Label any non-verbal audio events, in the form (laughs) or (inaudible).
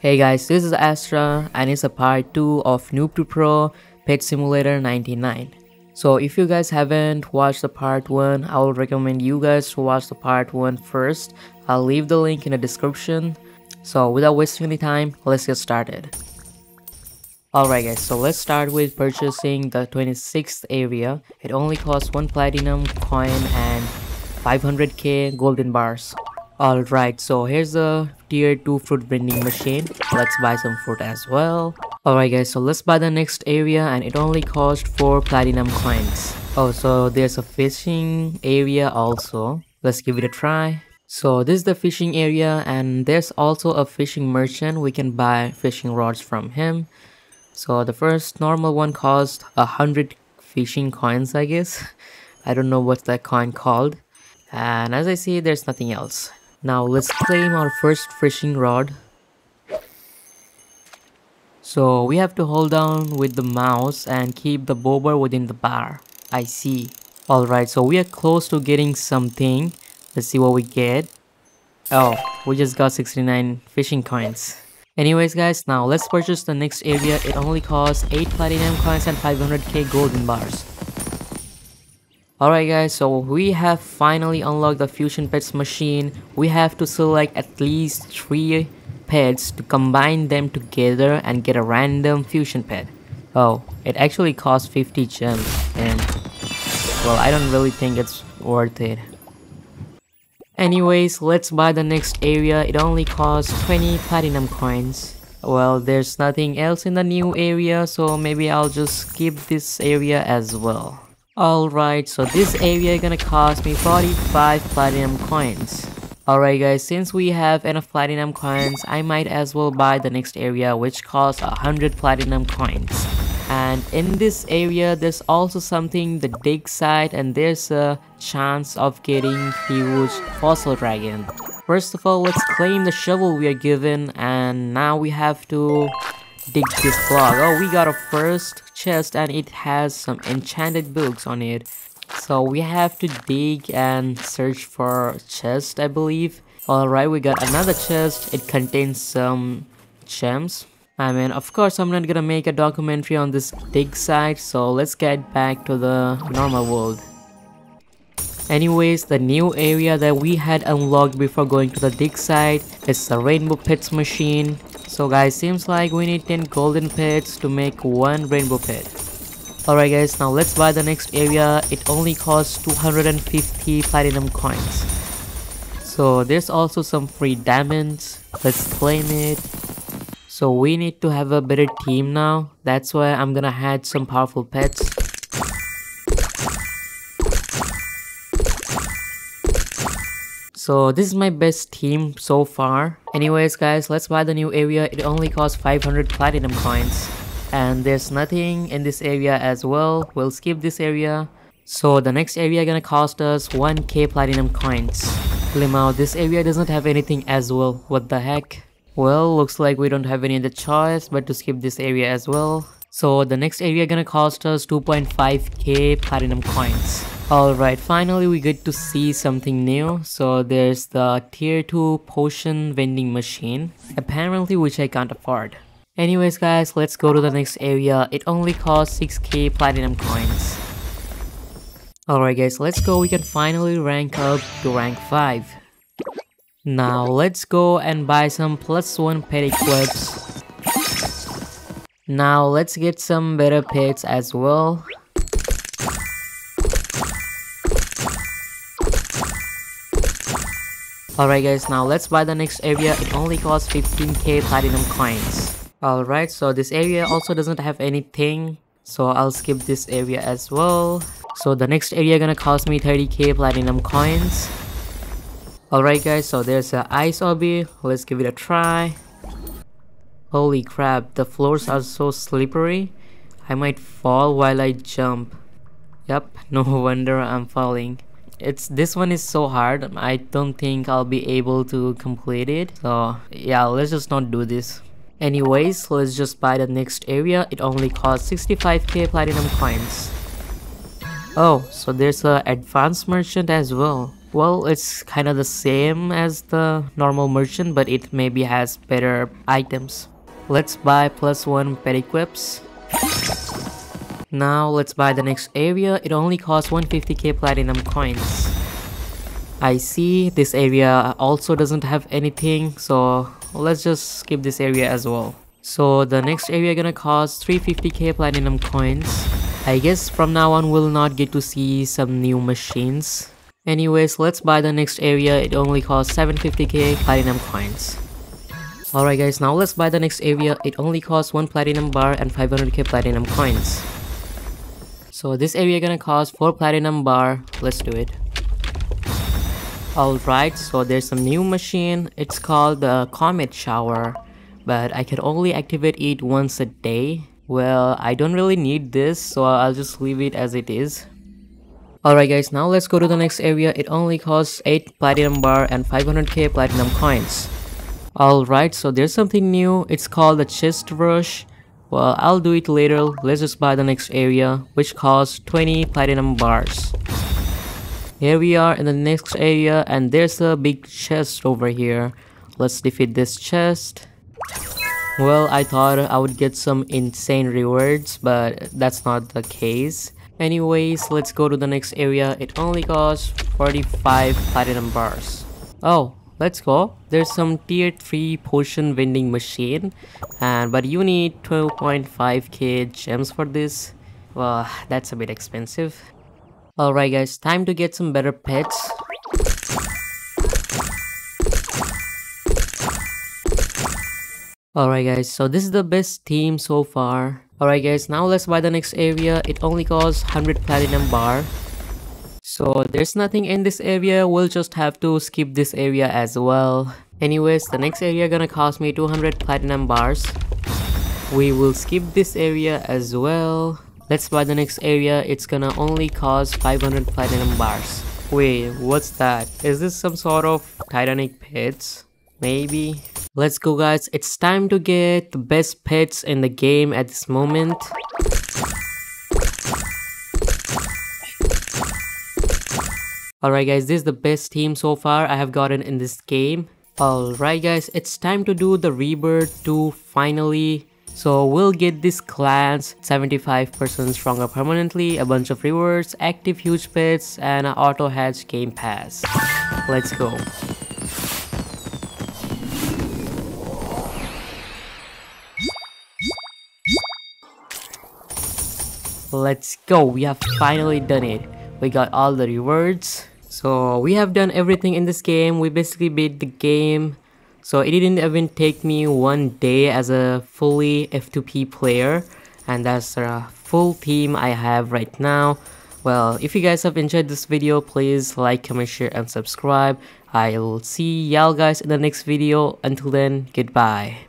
Hey guys, this is Astra and it's a part 2 of Noob to Pro Pet Simulator 99. So if you guys haven't watched the part 1, I would recommend you guys to watch the part 1 first. I'll leave the link in the description. So without wasting any time, let's get started. Alright guys, so let's start with purchasing the 26th area. It only costs 1 platinum coin and 500k golden bars. Alright, so here's a tier 2 fruit vending machine. Let's buy some fruit as well. Alright guys, so let's buy the next area and it only cost 4 platinum coins. Oh, so there's a fishing area also. Let's give it a try. So this is the fishing area and there's also a fishing merchant. We can buy fishing rods from him. So the first normal one cost a hundred fishing coins I guess. (laughs) I don't know what's that coin called. And as I see there's nothing else. Now let's claim our first fishing rod. So we have to hold down with the mouse and keep the bobber within the bar. I see. Alright, so we are close to getting something. Let's see what we get. Oh, we just got 69 fishing coins. Anyways guys, now let's purchase the next area. It only costs 8 platinum coins and 500k golden bars. Alright guys, so we have finally unlocked the Fusion Pets machine. We have to select at least 3 pets to combine them together and get a random Fusion Pet. Oh, it actually costs 50 gems and well, I don't really think it's worth it. Anyways, let's buy the next area. It only costs 20 platinum coins. Well, there's nothing else in the new area, so maybe I'll just skip this area as well. Alright, so this area gonna cost me 45 platinum coins. Alright guys, since we have enough platinum coins, I might as well buy the next area which costs 100 platinum coins. And in this area, there's also something, the dig site, and there's a chance of getting huge fossil dragon. First of all, let's claim the shovel we are given, and now we have to dig this block. Oh, we got a first chest and it has some enchanted books on it. So we have to dig and search for chest, I believe. Alright, we got another chest. It contains some gems. I mean, of course, I'm not gonna make a documentary on this dig site, so let's get back to the normal world. Anyways, the new area that we had unlocked before going to the dig site is the Rainbow Pets machine. So guys, seems like we need 10 golden pets to make one rainbow pet. Alright guys, now let's buy the next area. It only costs 250 platinum coins. So there's also some free diamonds. Let's claim it. So we need to have a better team now. That's why I'm gonna add some powerful pets. So this is my best team so far. Anyways guys, let's buy the new area. It only costs 500 platinum coins. And there's nothing in this area as well. We'll skip this area. So the next area gonna cost us 1k platinum coins. Limao, this area doesn't have anything as well. What the heck? Well, looks like we don't have any other choice but to skip this area as well. So the next area gonna cost us 2.5k platinum coins. Alright, finally we get to see something new. So there's the tier 2 potion vending machine, apparently which I can't afford. Anyways guys, let's go to the next area. It only costs 6k platinum coins. Alright guys, let's go. We can finally rank up to rank 5. Now let's go and buy some plus 1 pet equips. Now let's get some better pets as well. Alright guys, now let's buy the next area. It only costs 15k platinum coins. Alright, so this area also doesn't have anything. So I'll skip this area as well. So the next area gonna cost me 30k platinum coins. Alright guys, so there's an ice obby. Let's give it a try. Holy crap, the floors are so slippery. I might fall while I jump. Yep, (laughs) no wonder I'm falling it's this one is so hard. I don't think i'll be able to complete it. So yeah let's just not do this. Anyways let's just buy the next area. It only costs 65k platinum coins. Oh so there's a advanced merchant as well. Well, it's kind of the same as the normal merchant, but it maybe has better items. Let's buy plus one pet equips. Now let's buy the next area. It only costs 150k platinum coins. I see this area also doesn't have anything, so let's just skip this area as well. So the next area gonna cost 350k platinum coins. I guess from now on we'll not get to see some new machines. Anyways, let's buy the next area. It only costs 750k platinum coins. Alright guys, now let's buy the next area. It only costs 1 platinum bar and 500k platinum coins. So this area gonna cost 4 platinum bar. Let's do it. Alright, so there's some new machine. It's called the Comet Shower. But I can only activate it once a day. Well, I don't really need this, so I'll just leave it as it is. Alright guys, now let's go to the next area. It only costs 8 platinum bar and 500k platinum coins. Alright, so there's something new. It's called the chest rush. Well, I'll do it later. Let's just buy the next area, which costs 20 platinum bars. Here we are in the next area and there's a big chest over here. Let's defeat this chest. Well, I thought I would get some insane rewards, but that's not the case. Anyways, let's go to the next area. It only costs 45 platinum bars. Oh, let's go. There's some tier 3 potion vending machine. and But you need 12.5k gems for this. Well, that's a bit expensive. Alright guys, time to get some better pets. Alright guys, so this is the best team so far. Alright guys, now let's buy the next area. It only costs 100 platinum bar. So there's nothing in this area, we'll just have to skip this area as well. Anyways, the next area gonna cost me 200 platinum bars. We will skip this area as well. Let's buy the next area, it's gonna only cost 500 platinum bars. Wait, what's that? Is this some sort of Titanic pets? Maybe? Let's go guys, it's time to get the best pets in the game at this moment. Alright guys, this is the best team so far I have gotten in this game. Alright guys, it's time to do the rebirth 2 finally. So we'll get this clans 75% stronger permanently, a bunch of rewards, active huge pets, and an auto hatch game pass. Let's go. Let's go, we have finally done it. We got all the rewards. So we have done everything in this game. We basically beat the game. So it didn't even take me one day as a fully F2P player. And that's a full team I have right now. Well, if you guys have enjoyed this video, please like, comment, share, and subscribe. I'll see y'all guys in the next video. Until then, goodbye.